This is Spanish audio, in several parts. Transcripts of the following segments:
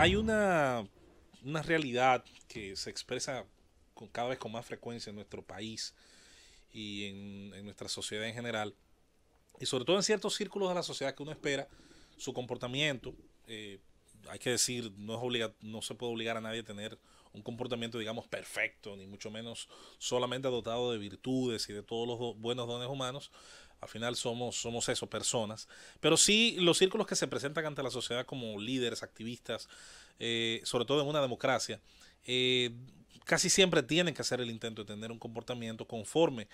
hay una, una realidad que se expresa con, cada vez con más frecuencia en nuestro país y en, nuestra sociedad en general, y sobre todo en ciertos círculos de la sociedad que uno espera, su comportamiento, eh, hay que decir, no, es obliga, no se puede obligar a nadie a tener un comportamiento, digamos, perfecto, ni mucho menos solamente dotado de virtudes y de todos los buenos dones humanos. Al final somos, eso, personas. Pero sí los círculos que se presentan ante la sociedad como líderes, activistas, eh, sobre todo en una democracia, eh, casi siempre tienen que hacer el intento de tener un comportamiento conforme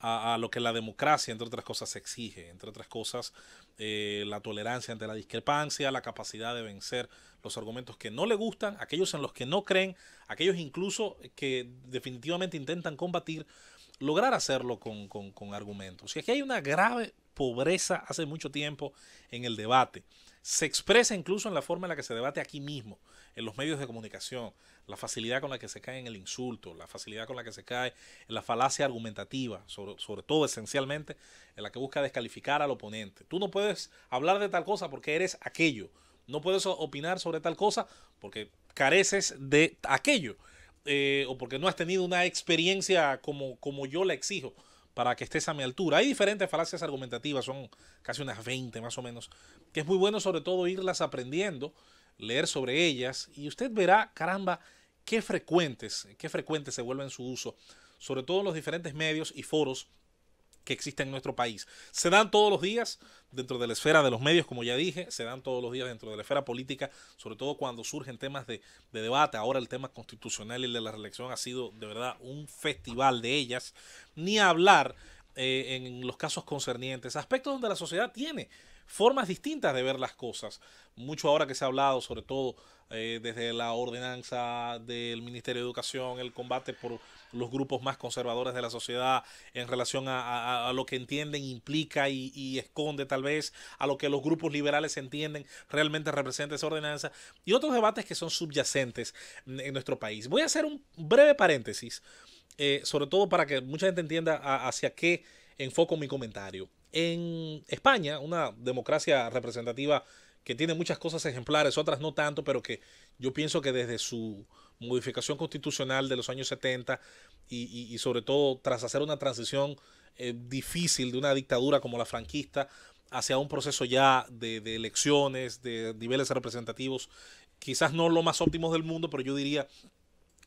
a, lo que la democracia, entre otras cosas, exige. Entre otras cosas, eh, la tolerancia ante la discrepancia, la capacidad de vencer los argumentos que no le gustan, aquellos en los que no creen, aquellos incluso que definitivamente intentan combatir, lograr hacerlo con, con argumentos. Y aquí hay una grave pobreza hace mucho tiempo en el debate. Se expresa incluso en la forma en la que se debate aquí mismo, en los medios de comunicación, la facilidad con la que se cae en el insulto, la facilidad con la que se cae en la falacia argumentativa, sobre, sobre todo esencialmente en la que busca descalificar al oponente. Tú no puedes hablar de tal cosa porque eres aquello, no puedes opinar sobre tal cosa porque careces de aquello. Eh, o porque no has tenido una experiencia como, como yo la exijo para que estés a mi altura. Hay diferentes falacias argumentativas, son casi unas 20 más o menos, que es muy bueno sobre todo irlas aprendiendo, leer sobre ellas y usted verá, caramba, qué frecuentes, qué frecuentes se vuelven su uso, sobre todo en los diferentes medios y foros que existen en nuestro país. Se dan todos los días dentro de la esfera de los medios, como ya dije, se dan todos los días dentro de la esfera política, sobre todo cuando surgen temas de, debate. Ahora el tema constitucional y el de la reelección ha sido de verdad un festival de ellas. Ni hablar eh, en los casos concernientes, aspectos donde la sociedad tiene formas distintas de ver las cosas. Mucho ahora que se ha hablado, sobre todo eh, desde la ordenanza del Ministerio de Educación, el combate por los grupos más conservadores de la sociedad en relación a, lo que entienden, implica y, esconde tal vez a lo que los grupos liberales entienden realmente representa esa ordenanza y otros debates que son subyacentes en nuestro país. Voy a hacer un breve paréntesis, eh, sobre todo para que mucha gente entienda hacia qué enfoco mi comentario. En España, una democracia representativa que tiene muchas cosas ejemplares, otras no tanto, pero que yo pienso que desde su modificación constitucional de los años 70 y, sobre todo tras hacer una transición eh, difícil de una dictadura como la franquista hacia un proceso ya de, de elecciones, de niveles representativos, quizás no lo más óptimos del mundo, pero yo diría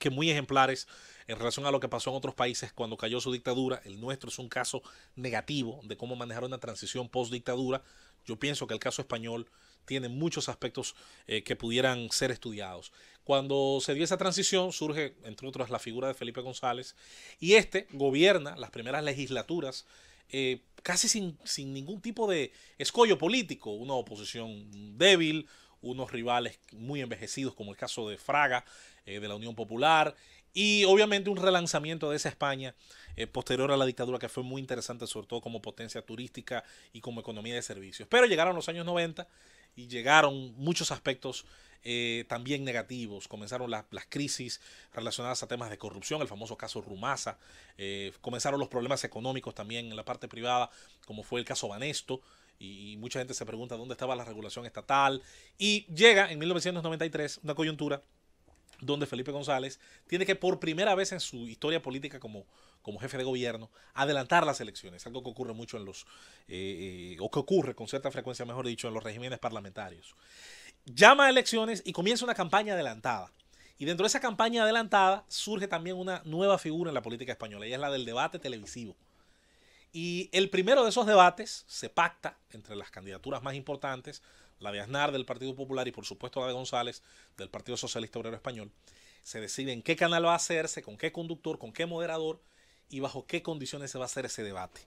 que muy ejemplares en relación a lo que pasó en otros países cuando cayó su dictadura. El nuestro es un caso negativo de cómo manejar una transición post-dictadura. Yo pienso que el caso español tiene muchos aspectos eh, que pudieran ser estudiados. Cuando se dio esa transición surge, entre otros, la figura de Felipe González y este gobierna las primeras legislaturas eh, casi sin, sin, ningún tipo de escollo político, una oposición débil, unos rivales muy envejecidos como el caso de Fraga, eh, de la Unión Popular, y obviamente un relanzamiento de esa España eh, posterior a la dictadura que fue muy interesante, sobre todo como potencia turística y como economía de servicios. Pero llegaron los años 90 y llegaron muchos aspectos eh, también negativos. Comenzaron las crisis relacionadas a temas de corrupción, el famoso caso Rumasa. Eh, comenzaron los problemas económicos también en la parte privada, como fue el caso Banesto. Y, y mucha gente se pregunta dónde estaba la regulación estatal. Y llega en 1993 una coyuntura donde Felipe González tiene que por primera vez en su historia política como, como jefe de gobierno adelantar las elecciones, algo que ocurre mucho en los, eh, eh, o que ocurre con cierta frecuencia, mejor dicho, en los regímenes parlamentarios. Llama a elecciones y comienza una campaña adelantada. Y dentro de esa campaña adelantada surge también una nueva figura en la política española, y es la del debate televisivo. Y el primero de esos debates se pacta entre las candidaturas más importantes, la de Aznar del Partido Popular y por supuesto la de González del Partido Socialista Obrero Español. Se decide en qué canal va a hacerse, con qué conductor, con qué moderador y bajo qué condiciones se va a hacer ese debate.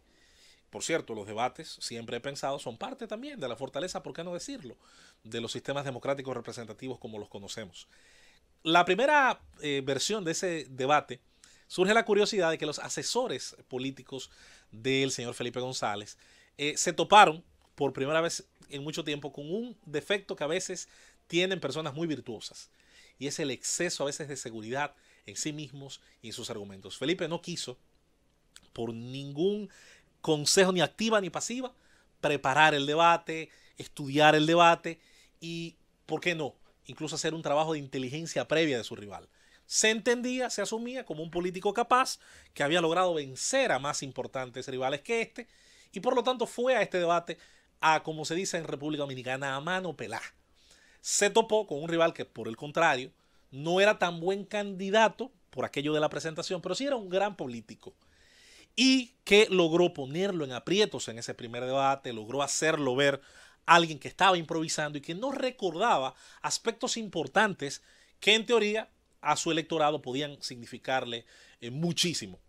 Por cierto, los debates, siempre he pensado, son parte también de la fortaleza, ¿por qué no decirlo?, de los sistemas democráticos representativos como los conocemos. La primera eh, versión de ese debate surge la curiosidad de que los asesores políticos del señor Felipe González eh, se toparon por primera vez en mucho tiempo con un defecto que a veces tienen personas muy virtuosas y es el exceso a veces de seguridad en sí mismos y en sus argumentos. Felipe no quiso por ningún consejo ni activa ni pasiva preparar el debate, estudiar el debate y, ¿por qué no?, incluso hacer un trabajo de inteligencia previa de su rival. Se entendía, se asumía como un político capaz que había logrado vencer a más importantes rivales que este y por lo tanto fue a este debate a, como se dice en República Dominicana, a mano pelá. Se topó con un rival que, por el contrario, no era tan buen candidato por aquello de la presentación, pero sí era un gran político y que logró ponerlo en aprietos en ese primer debate, logró hacerlo ver alguien que estaba improvisando y que no recordaba aspectos importantes que en teoría a su electorado podían significarle eh, muchísimo.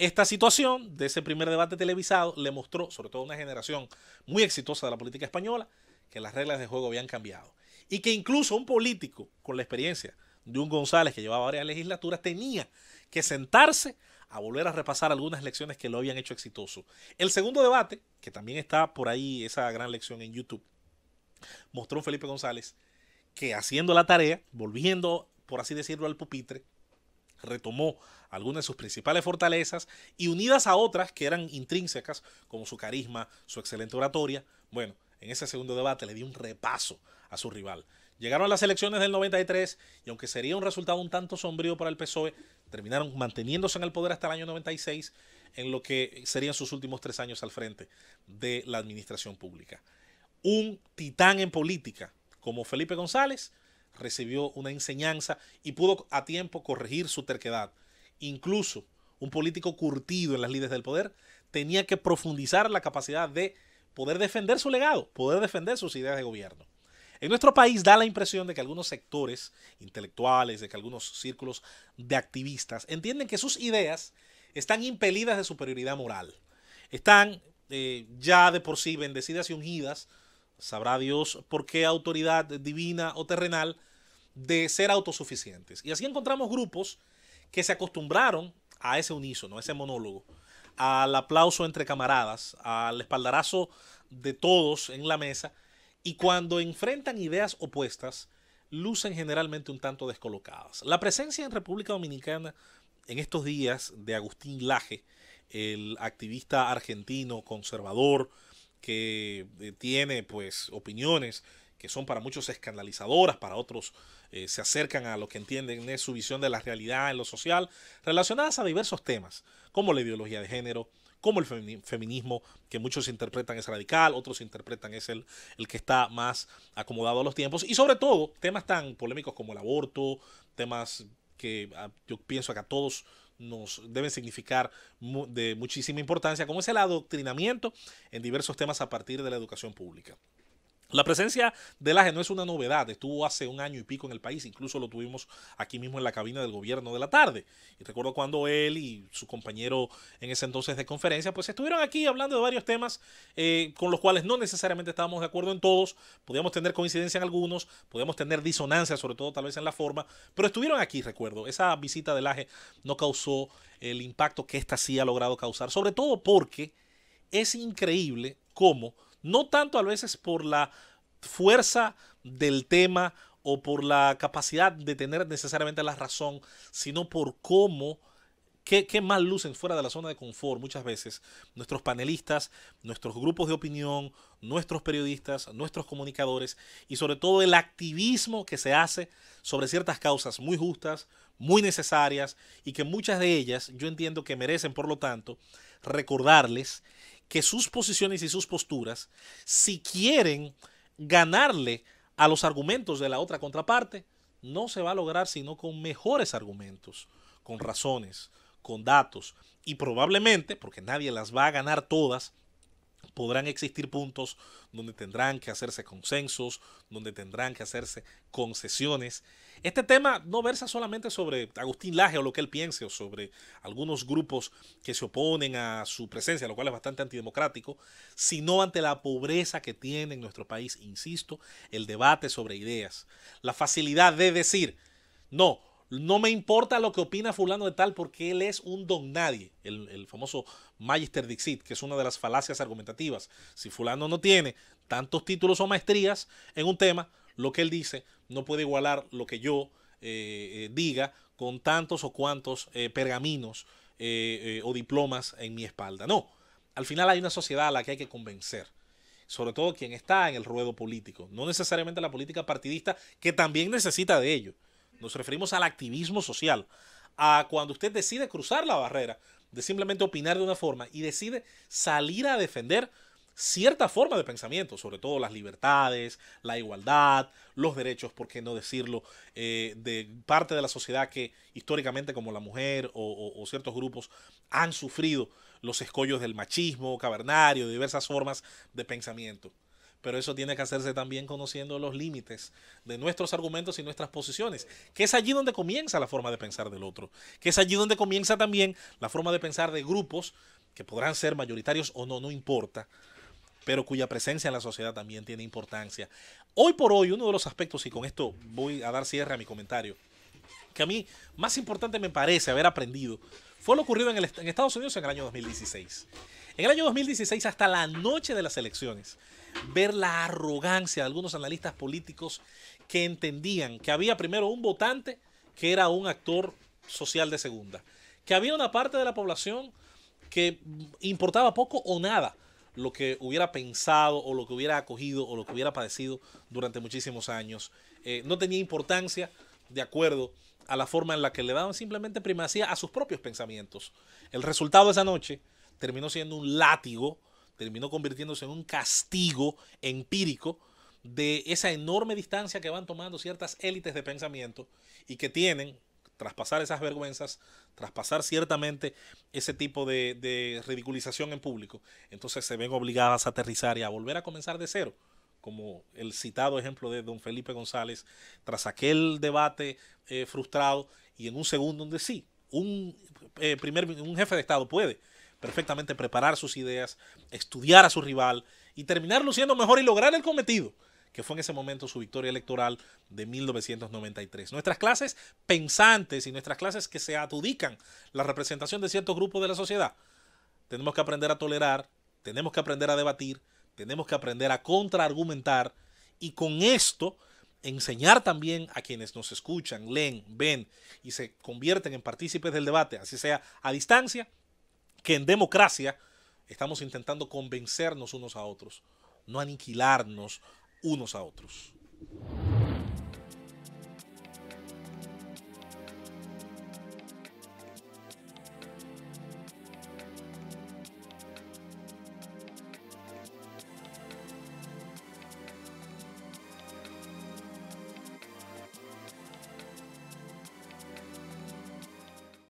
Esta situación de ese primer debate televisado le mostró, sobre todo a una generación muy exitosa de la política española, que las reglas de juego habían cambiado. Y que incluso un político con la experiencia de un González que llevaba varias legislaturas tenía que sentarse a volver a repasar algunas lecciones que lo habían hecho exitoso. El segundo debate, que también está por ahí esa gran lección en YouTube, mostró Felipe González que haciendo la tarea, volviendo, por así decirlo, al pupitre, retomó algunas de sus principales fortalezas y unidas a otras que eran intrínsecas, como su carisma, su excelente oratoria, bueno, en ese segundo debate le dio un repaso a su rival. Llegaron las elecciones del 93 y aunque sería un resultado un tanto sombrío para el PSOE, terminaron manteniéndose en el poder hasta el año 96 en lo que serían sus últimos tres años al frente de la administración pública. Un titán en política como Felipe González recibió una enseñanza y pudo a tiempo corregir su terquedad. Incluso un político curtido en las lides del poder tenía que profundizar la capacidad de poder defender su legado, poder defender sus ideas de gobierno. En nuestro país da la impresión de que algunos sectores intelectuales, de que algunos círculos de activistas entienden que sus ideas están impelidas de superioridad moral. Están eh, ya de por sí bendecidas y ungidas, sabrá Dios por qué autoridad divina o terrenal, de ser autosuficientes. Y así encontramos grupos que se acostumbraron a ese unísono, a ese monólogo, al aplauso entre camaradas, al espaldarazo de todos en la mesa y cuando enfrentan ideas opuestas, lucen generalmente un tanto descolocadas. La presencia en República Dominicana en estos días de Agustín Laje, el activista argentino conservador que eh, tiene pues opiniones que son para muchos escandalizadoras, para otros eh, se acercan a lo que entienden es su visión de la realidad en lo social, relacionadas a diversos temas, como la ideología de género, como el feminismo, que muchos interpretan es radical, otros interpretan es el, el que está más acomodado a los tiempos, y sobre todo temas tan polémicos como el aborto, temas que ah, yo pienso que a todos nos deben significar de muchísima importancia, como es el adoctrinamiento en diversos temas a partir de la educación pública. La presencia del AGE no es una novedad, estuvo hace un año y pico en el país, incluso lo tuvimos aquí mismo en la cabina del gobierno de la tarde. Y recuerdo cuando él y su compañero en ese entonces de conferencia, pues estuvieron aquí hablando de varios temas eh, con los cuales no necesariamente estábamos de acuerdo en todos, podíamos tener coincidencia en algunos, podíamos tener disonancia, sobre todo tal vez en la forma, pero estuvieron aquí, recuerdo. Esa visita del AGE no causó el impacto que ésta sí ha logrado causar, sobre todo porque es increíble cómo no tanto a veces por la fuerza del tema o por la capacidad de tener necesariamente la razón, sino por cómo, qué, qué mal lucen fuera de la zona de confort muchas veces nuestros panelistas, nuestros grupos de opinión, nuestros periodistas, nuestros comunicadores y sobre todo el activismo que se hace sobre ciertas causas muy justas, muy necesarias y que muchas de ellas yo entiendo que merecen, por lo tanto, recordarles que sus posiciones y sus posturas, si quieren ganarle a los argumentos de la otra contraparte, no se va a lograr sino con mejores argumentos, con razones, con datos y probablemente, porque nadie las va a ganar todas, podrán existir puntos donde tendrán que hacerse consensos, donde tendrán que hacerse concesiones. Este tema no versa solamente sobre Agustín Laje o lo que él piense, o sobre algunos grupos que se oponen a su presencia, lo cual es bastante antidemocrático, sino ante la pobreza que tiene en nuestro país, insisto, el debate sobre ideas, la facilidad de decir, no, no me importa lo que opina fulano de tal porque él es un don nadie, el, famoso Magister Dixit, que es una de las falacias argumentativas. Si fulano no tiene tantos títulos o maestrías en un tema, lo que él dice no puede igualar lo que yo eh, eh, diga con tantos o cuantos eh, pergaminos o diplomas en mi espalda. No, al final hay una sociedad a la que hay que convencer sobre todo quien está en el ruedo político, no necesariamente la política partidista, que también necesita de ello. Nos referimos al activismo social, a cuando usted decide cruzar la barrera de simplemente opinar de una forma y decide salir a defender cierta forma de pensamiento, sobre todo las libertades, la igualdad, los derechos, por qué no decirlo, eh, de parte de la sociedad que históricamente como la mujer o, o, ciertos grupos han sufrido los escollos del machismo cavernario, diversas formas de pensamiento. Pero eso tiene que hacerse también conociendo los límites de nuestros argumentos y nuestras posiciones, que es allí donde comienza la forma de pensar del otro, que es allí donde comienza también la forma de pensar de grupos que podrán ser mayoritarios o no, no importa, pero cuya presencia en la sociedad también tiene importancia. Hoy por hoy, uno de los aspectos, y con esto voy a dar cierre a mi comentario, que a mí más importante me parece haber aprendido, fue lo ocurrido en, el, Estados Unidos en el año 2016. En el año 2016, hasta la noche de las elecciones, ver la arrogancia de algunos analistas políticos que entendían que había primero un votante que era un actor social de segunda, que había una parte de la población que importaba poco o nada lo que hubiera pensado o lo que hubiera acogido o lo que hubiera padecido durante muchísimos años. Eh, no tenía importancia de acuerdo a la forma en la que le daban simplemente primacía a sus propios pensamientos. El resultado de esa noche terminó siendo un látigo, terminó convirtiéndose en un castigo empírico de esa enorme distancia que van tomando ciertas élites de pensamiento y que tienen, traspasar esas vergüenzas, traspasar ciertamente ese tipo de, ridiculización en público, entonces se ven obligadas a aterrizar y a volver a comenzar de cero, como el citado ejemplo de don Felipe González, tras aquel debate eh, frustrado y en un segundo donde sí, un, eh, primer, un jefe de Estado puede perfectamente preparar sus ideas, estudiar a su rival y terminar luciendo mejor y lograr el cometido que fue en ese momento su victoria electoral de 1993. Nuestras clases pensantes y nuestras clases que se adjudican la representación de ciertos grupos de la sociedad, tenemos que aprender a tolerar, tenemos que aprender a debatir, tenemos que aprender a contraargumentar y con esto enseñar también a quienes nos escuchan, leen, ven y se convierten en partícipes del debate, así sea a distancia, que en democracia estamos intentando convencernos unos a otros, no aniquilarnos, unos a otros.